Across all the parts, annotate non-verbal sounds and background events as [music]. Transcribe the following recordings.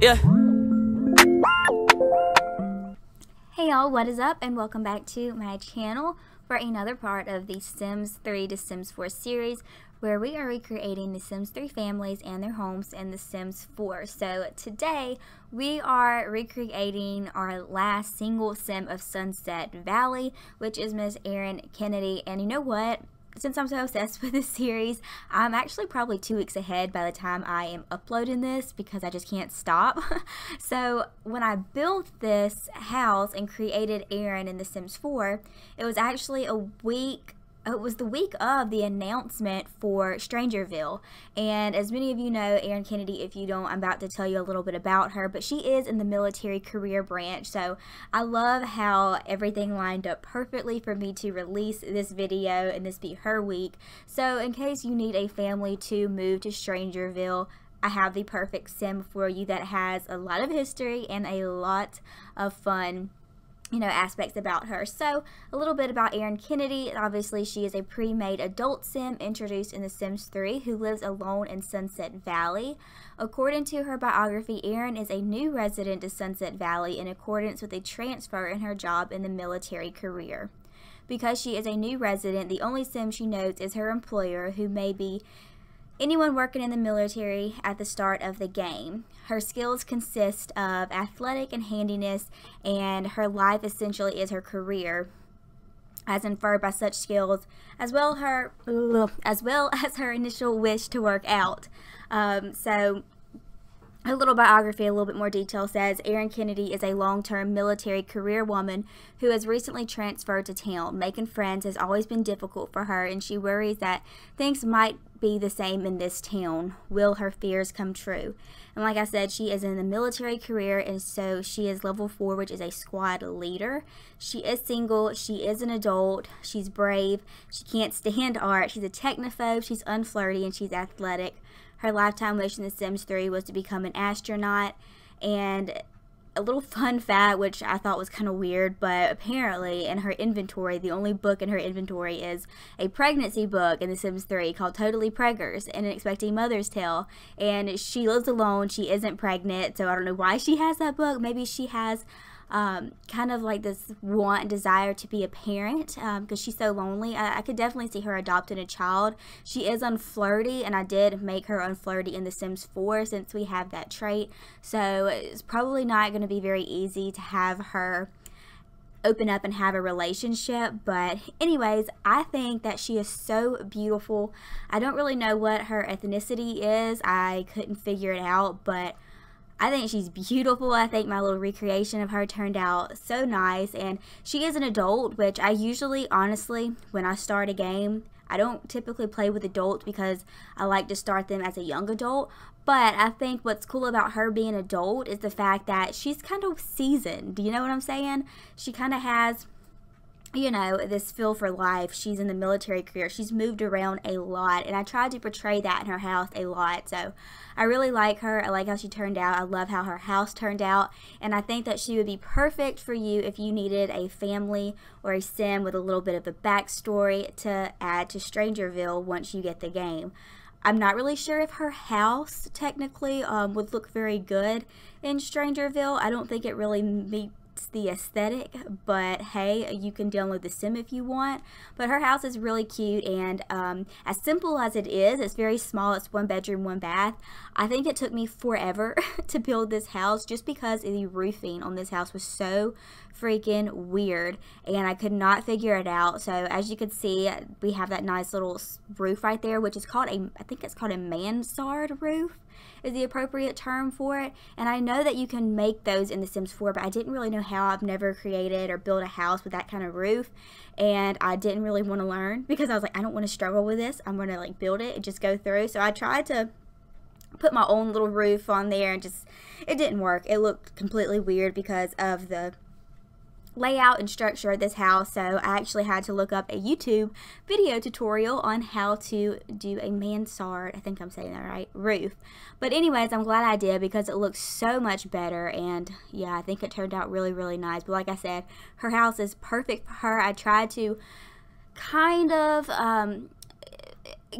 Yeah. Hey y'all, what is up and welcome back to my channel for another part of the Sims 3 to Sims 4 series where we are recreating the Sims 3 families and their homes in the Sims 4. So today we are recreating our last single sim of Sunset Valley which is Miss Erin Kennedy and you know what? Since I'm so obsessed [laughs] with this series, I'm actually probably two weeks ahead by the time I am uploading this because I just can't stop. [laughs] so when I built this house and created Erin in The Sims 4, it was actually a week Uh, it was the week of the announcement for Strangerville. And as many of you know, Erin Kennedy, if you don't, I'm about to tell you a little bit about her, but she is in the military career branch. So I love how everything lined up perfectly for me to release this video and this be her week. So in case you need a family to move to Strangerville, I have the perfect sim for you that has a lot of history and a lot of fun you know, aspects about her. So, a little bit about Erin Kennedy. Obviously, she is a pre-made adult sim introduced in The Sims 3 who lives alone in Sunset Valley. According to her biography, Erin is a new resident to Sunset Valley in accordance with a transfer in her job in the military career. Because she is a new resident, the only sim she knows is her employer, who may be anyone working in the military at the start of the game. Her skills consist of athletic and handiness, and her life essentially is her career, as inferred by such skills, as well her [laughs] as well as her initial wish to work out. Um, so a little biography, a little bit more detail says Erin Kennedy is a long term military career woman who has recently transferred to town. Making friends has always been difficult for her, and she worries that things might be the same in this town. Will her fears come true? And like I said, she is in the military career, and so she is level four, which is a squad leader. She is single, she is an adult, she's brave, she can't stand art, she's a technophobe, she's unflirty, and she's athletic. Her lifetime wish in The Sims 3 was to become an astronaut, and a little fun fact, which I thought was kind of weird, but apparently in her inventory, the only book in her inventory is a pregnancy book in The Sims 3 called Totally Preggers, and an expecting mother's tale. And she lives alone, she isn't pregnant, so I don't know why she has that book. Maybe she has um, kind of like this want desire to be a parent because um, she's so lonely. I, I, could definitely see her adopting a child. She is unflirty, and I did make her unflirty in The Sims 4 since we have that trait. So it's probably not going to be very easy to have her open up and have a relationship. But, anyways, I think that she is so beautiful. I don't really know what her ethnicity is, I couldn't figure it out, but I think she's beautiful. I think my little recreation of her turned out so nice. And she is an adult, which I usually, honestly, when I start a game, I don't typically play with adults because I like to start them as a young adult. But I think what's cool about her being adult is the fact that she's kind of seasoned. Do you know what I'm saying? She kind of has you know, this feel for life. She's in the military career. She's moved around a lot, and I tried to portray that in her house a lot. So I really like her. I like how she turned out. I love how her house turned out, and I think that she would be perfect for you if you needed a family or a sim with a little bit of a backstory to add to Strangerville once you get the game. I'm not really sure if her house technically um, would look very good in Strangerville. I don't think it really the aesthetic, but hey, you can download the sim if you want. But her house is really cute and um, as simple as it is, it's very small. It's one bedroom, one bath. I think it took me forever [laughs] to build this house just because the roofing on this house was so freaking weird and I could not figure it out. So as you can see, we have that nice little roof right there, which is called a, I think it's called a mansard roof is the appropriate term for it. And I know that you can make those in The Sims 4, but I didn't really know how. I've never created or built a house with that kind of roof. And I didn't really want to learn because I was like, I don't want to struggle with this. I'm going to like build it and just go through. So I tried to put my own little roof on there and just, it didn't work. It looked completely weird because of the layout and structure of this house. So I actually had to look up a YouTube video tutorial on how to do a mansard. I think I'm saying that right roof. But anyways I'm glad I did because it looks so much better. And yeah I think it turned out really really nice. But like I said her house is perfect for her. I tried to kind of um,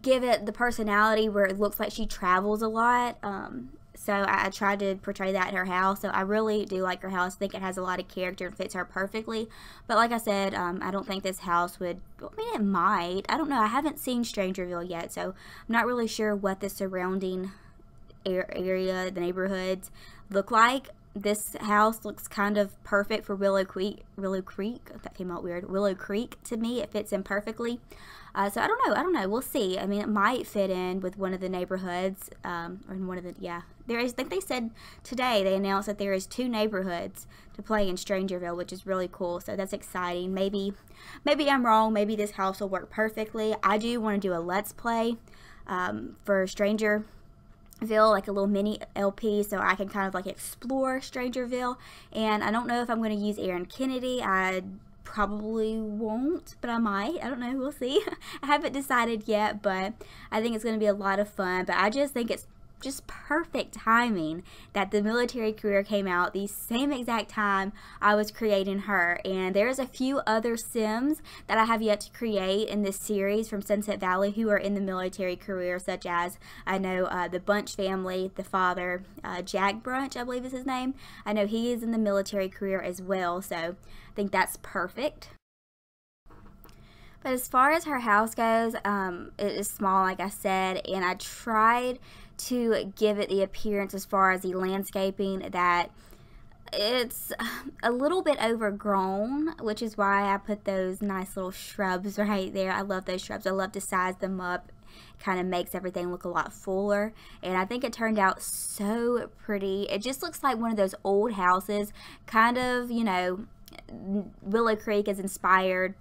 give it the personality where it looks like she travels a lot. Um, so I, I, tried to portray that in her house. So I really do like her house. I think it has a lot of character and fits her perfectly. But like I said, um, I don't think this house would. I mean, it might. I don't know. I haven't seen Strangerville yet, so I'm not really sure what the surrounding area, the neighborhoods look like. This house looks kind of perfect for Willow Creek. Willow Creek, that came out weird. Willow Creek to me, it fits in perfectly. Uh, so I don't know. I don't know. We'll see. I mean, it might fit in with one of the neighborhoods, um, or in one of the yeah. There is. I think they said today they announced that there is two neighborhoods to play in Strangerville, which is really cool. So that's exciting. Maybe, maybe I'm wrong. Maybe this house will work perfectly. I do want to do a let's play um, for Stranger like a little mini LP so I can kind of like explore Strangerville. And I don't know if I'm going to use Erin Kennedy. I probably won't but I might. I don't know. We'll see. [laughs] I haven't decided yet but I think it's going to be a lot of fun. But I just think it's just perfect timing that the military career came out the same exact time I was creating her. And there's a few other Sims that I have yet to create in this series from Sunset Valley who are in the military career, such as I know uh, the Bunch family, the father, uh, Jack Bunch, I believe is his name. I know he is in the military career as well, so I think that's perfect. But as far as her house goes, um, it is small, like I said, and I tried to give it the appearance as far as the landscaping that it's a little bit overgrown, which is why I put those nice little shrubs right there. I love those shrubs. I love to size them up. Kind of makes everything look a lot fuller. And I think it turned out so pretty. It just looks like one of those old houses. Kind of, you know, Willow Creek is inspired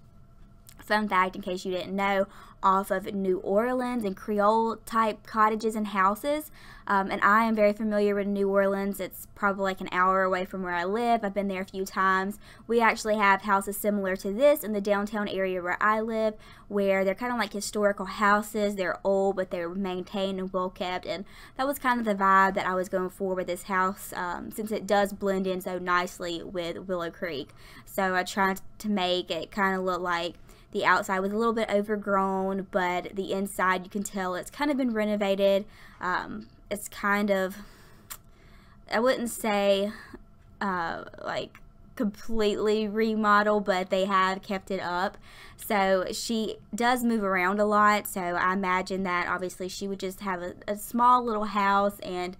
fun fact in case you didn't know off of New Orleans and Creole type cottages and houses. Um, and I am very familiar with New Orleans. It's probably like an hour away from where I live. I've been there a few times. We actually have houses similar to this in the downtown area where I live, where they're kind of like historical houses. They're old, but they're maintained and well kept. And that was kind of the vibe that I was going for with this house, um, since it does blend in so nicely with Willow Creek. So I tried to make it kind of look like the outside was a little bit overgrown, but the inside you can tell it's kind of been renovated. Um, it's kind of, I wouldn't say uh, like completely remodeled, but they have kept it up. So she does move around a lot. So I imagine that obviously she would just have a, a small little house and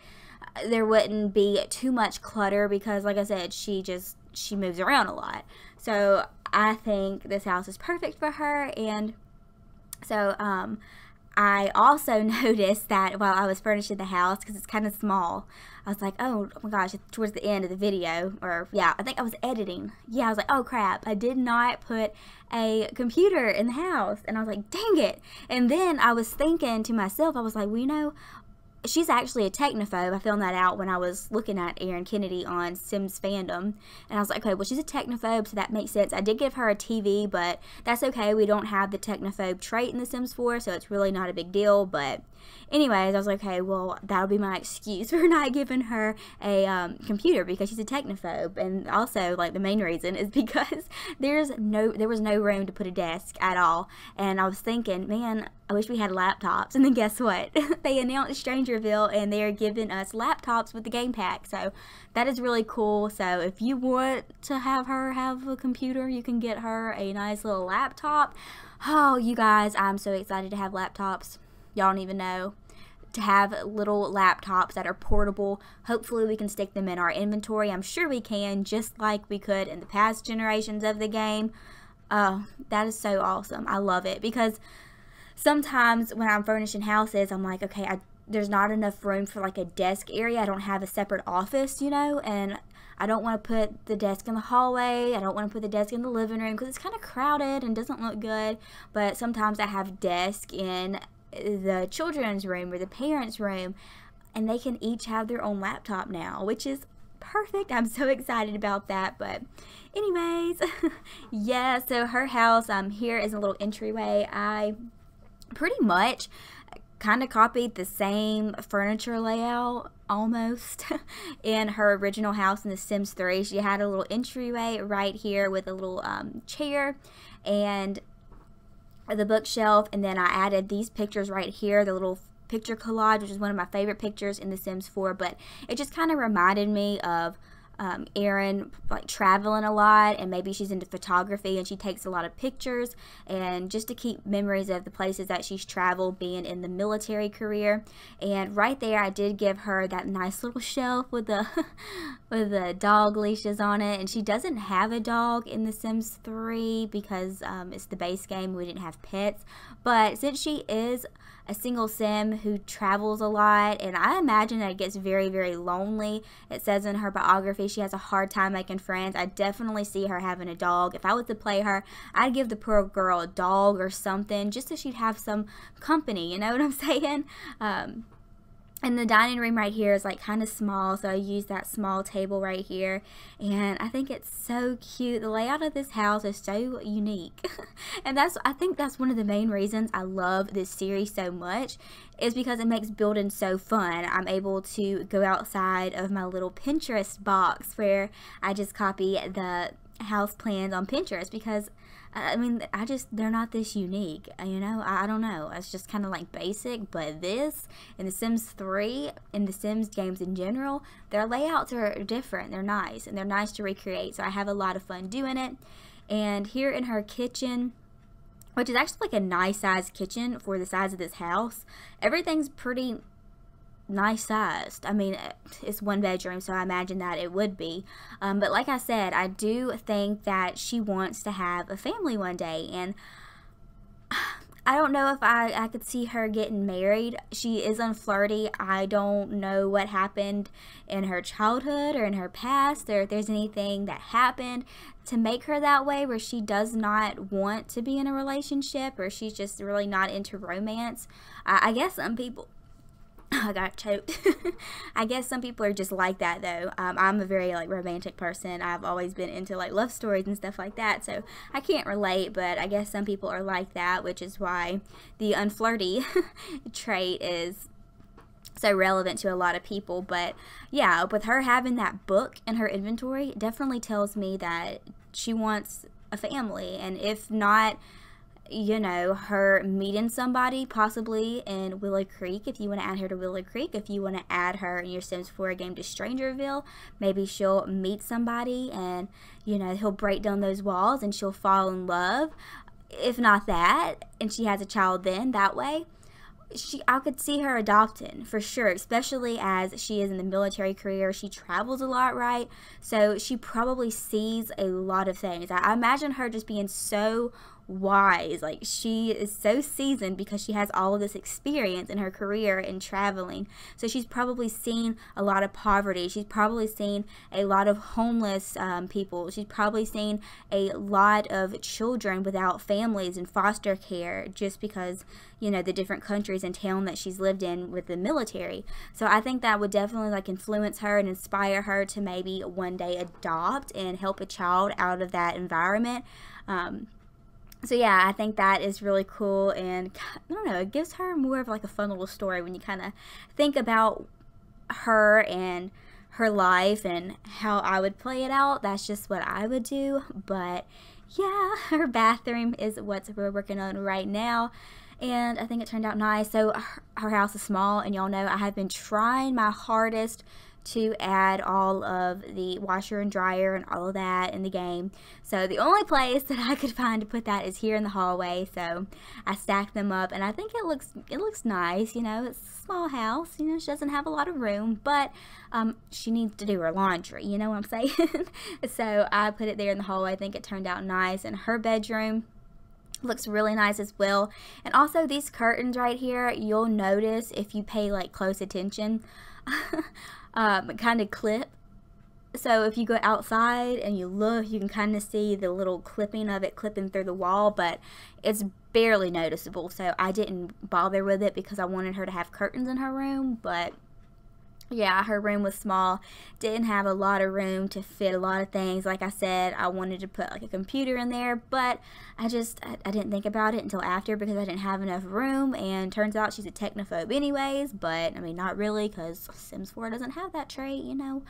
there wouldn't be too much clutter because like I said, she just she moves around a lot. So I think this house is perfect for her. And so um, I also [laughs] noticed that while I was furnishing the house, because it's kind of small, I was like, oh, oh my gosh, towards the end of the video, or yeah, I think I was editing. Yeah, I was like, oh crap, I did not put a computer in the house. And I was like, dang it. And then I was thinking to myself, I was like, well, you know, she's actually a technophobe. I found that out when I was looking at Erin Kennedy on Sims Fandom. And I was like, okay, well, she's a technophobe, so that makes sense. I did give her a TV, but that's okay. We don't have the technophobe trait in The Sims 4, so it's really not a big deal. But anyways, I was like, okay, well, that'll be my excuse [laughs] for not giving her a um, computer because she's a technophobe. And also, like, the main reason is [laughs] because there's no, there was no room to put a desk at all. And I was thinking, man, I wish we had laptops. [laughs] And then guess what? they announced Strangerville and they're giving us laptops with the game pack. So that is really cool. So if you want to have her have a computer, you can get her a nice little laptop. Oh, you guys, I'm so excited to have laptops. Y'all don't even know to have little laptops that are portable. Hopefully we can stick them in our inventory. I'm sure we can, just like we could in the past generations of the game. Oh, that is so awesome. I love it because sometimes when I'm furnishing houses, I'm like, okay, I, there's not enough room for like a desk area. I don't have a separate office, you know, and I don't want to put the desk in the hallway. I don't want to put the desk in the living room because it's kind of crowded and doesn't look good. But sometimes I have desk in the children's room or the parents' room, and they can each have their own laptop now, which is perfect. I'm so excited about that. But anyways, [laughs] yeah, so her house um here is a little entryway. I pretty much kind of copied the same furniture layout almost [laughs] in her original house in The Sims 3. She had a little entryway right here with a little um, chair and the bookshelf and then I added these pictures right here, the little picture collage, which is one of my favorite pictures in The Sims 4, but it just kind of reminded me of um, Erin like traveling a lot and maybe she's into photography and she takes a lot of pictures. And just to keep memories of the places that she's traveled being in the military career. And right there I did give her that nice little [laughs] shelf with the [laughs] with the dog leashes on it. And she doesn't have a dog in the Sims 3 because um, it's the base game. We didn't have pets. But since she is a single sim who travels a lot and I imagine that it gets very very lonely. It says in her biography she has a hard time making friends. I definitely see her having a dog. If I was to play her I'd give the poor girl a dog or something just so she'd have some company you know what I'm [laughs] saying? Um, and the dining room right here is like kind of small so I use that small table right here. And I think it's so cute. The layout of this house is so unique. [laughs] And that's I think that's one of the main reasons I love this series so much is because it makes building so fun. I'm able to go outside of my little Pinterest box where I just copy the house plans on Pinterest because I mean, I just, they're not this unique, uh, you know? I, I don't know. It's just kind of like basic, but this, in The Sims 3, in The Sims games in general, their layouts are different. They're nice, and they're nice to recreate, so I have a lot of fun doing it. And here in her kitchen, which is actually like a nice size kitchen for the size of this house, everything's pretty nice sized. I mean, it's one bedroom, so I imagine that it would be. Um, but like I said, I do think that she wants to have a family one day, and [sighs] I don't know if I, I could see her getting married. She is unflirty. I don't know what happened in her childhood or in her past, or if there's anything that happened to make her that way where she does not want to be in a relationship or she's just really not into romance. I, I guess some people [laughs] I got choked. [laughs] I guess some people are just like that though. Um, I'm a very like romantic person. I've always been into like love stories and stuff like that. So I can't relate, but I guess some people are like that, which is why the unflirty [laughs] trait is so relevant to a lot of people. But yeah, with her having that book in her inventory, definitely tells me that she wants a family. And if not, you know, her meeting somebody possibly in Willow Creek. If you want to add her to Willow Creek, if you want to add her in your Sims 4 game to Strangerville, maybe she'll meet somebody and, you know, he'll break down those walls and she'll fall in love. If not that, and she has a child then that way, she I could see her adopting for sure, especially as she is in the military career. She travels a lot, right? So she probably sees a lot of things. I, I imagine her just being so wise. Like she is so seasoned because she has all of this experience in her career in traveling. So she's probably seen a lot of poverty. She's probably seen a lot of homeless um, people. She's probably seen a lot of children without families and foster care just because, you know, the different countries and town that she's lived in with the military. So I think that would definitely like influence her and inspire her to maybe one day adopt and help a child out of that environment. Um, so yeah, I think that is really cool, and I don't know, it gives her more of like a fun little story when you kind of think about her and her life and how I would play it out. That's just what I would do. But yeah, [laughs] her bathroom is what we're working on right now. And I think it turned out nice. So her, her house is small, and y'all know I have been trying my hardest to add all of the washer and dryer and all of that in the game. So the only place [laughs] that I could find to put that is here in the hallway. So I stacked them up and I think it looks it looks nice, you know, it's a small house, you know, she doesn't have a lot of room, but um, she needs to do her laundry, you know what I'm [laughs] saying? so I put it there in the hallway. I think it turned out nice. And her bedroom, looks really nice as well and also these curtains right here you'll notice if you pay like close attention [laughs] um, kind of clip. So if you go outside and you look, you can kind of see the little clipping of it clipping through the wall, but it's barely noticeable. So I didn't bother with it because I wanted her to have curtains in her room, but yeah, her room was small. Didn't have a lot of room to fit a lot of things. Like I said, I wanted to put like a computer in there, but I just I, I, didn't think about it until after because I didn't have enough room. And turns out she's a technophobe, anyways. But I mean, not really, because Sims 4 doesn't have that trait, you know.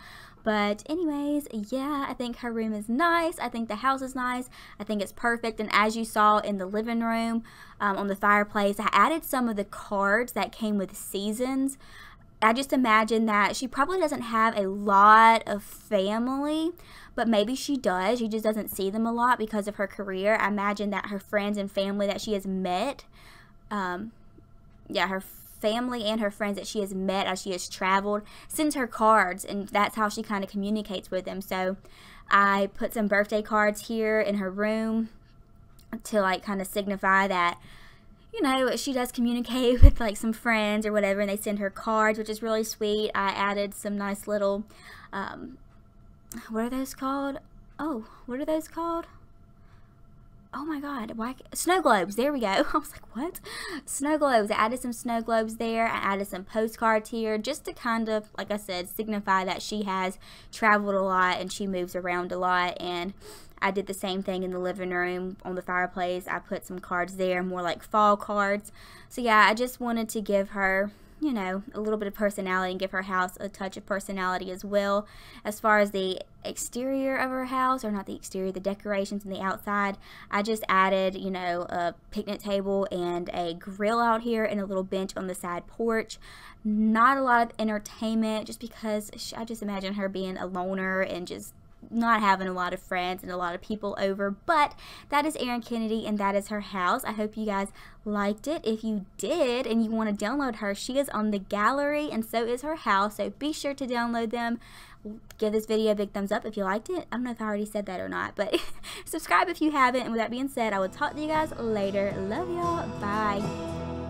But anyways, yeah, I think her room is nice. I think the house is nice. I think it's perfect. And as you saw in the living room um, on the fireplace, I added some of the cards that came with seasons. I just imagine that she probably doesn't have a lot of family, but maybe she does. She just doesn't see them a lot because of her career. I imagine that her friends and family that she has met, um, yeah, her family and her friends that she has met as she has traveled sends her cards, and that's how she kind of communicates with them. So I put some birthday cards here in her room to like kind of signify that you know, she does communicate [laughs] with like some friends or whatever, and they send her cards, which is really sweet. I added some nice little, um, what are those called? Oh, what are those called? Oh my god, why snow globes, there we go. [laughs] I was like, what? Snow globes. I added some snow globes there. I added some postcards here just to kind of, like I said, signify that she has traveled a lot and she moves around a lot and I did the same thing in the living room on the fireplace. I put some cards there, more like fall cards. So yeah, I just wanted to give her you know, a little bit of personality and give her house a touch of personality as well. As far as the exterior of her house, or not the exterior, the decorations and the outside, I just added, you know, a picnic table and a grill out here and a little bench on the side porch. Not a lot of entertainment just because I just imagine her being a loner and just not having a lot of friends and a lot of people over, but that is Erin Kennedy and that is her house. I hope you guys liked it. If you did and you want to download her, she is on the gallery and so is her house, so be sure to download them. Give this video a big thumbs up if you liked it. I don't know if I already said that or not, but [laughs] subscribe if you haven't. And with that being said, I will talk to you guys later. Love y'all. Bye.